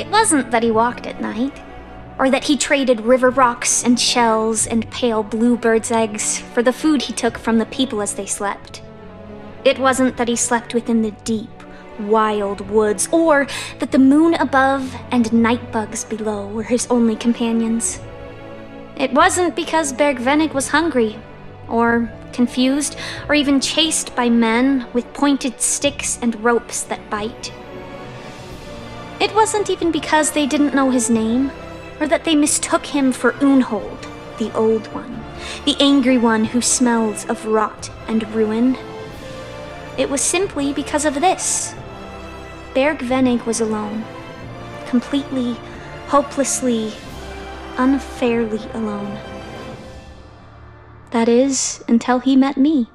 It wasn't that he walked at night, or that he traded river rocks and shells and pale blue birds' eggs for the food he took from the people as they slept. It wasn't that he slept within the deep wild woods, or that the moon above and night bugs below were his only companions. It wasn't because Bergvenig was hungry, or confused, or even chased by men with pointed sticks and ropes that bite. It wasn't even because they didn't know his name, or that they mistook him for Ünhold, the Old One, the angry one who smells of rot and ruin. It was simply because of this. Berg Venig was alone. Completely, hopelessly, unfairly alone. That is, until he met me.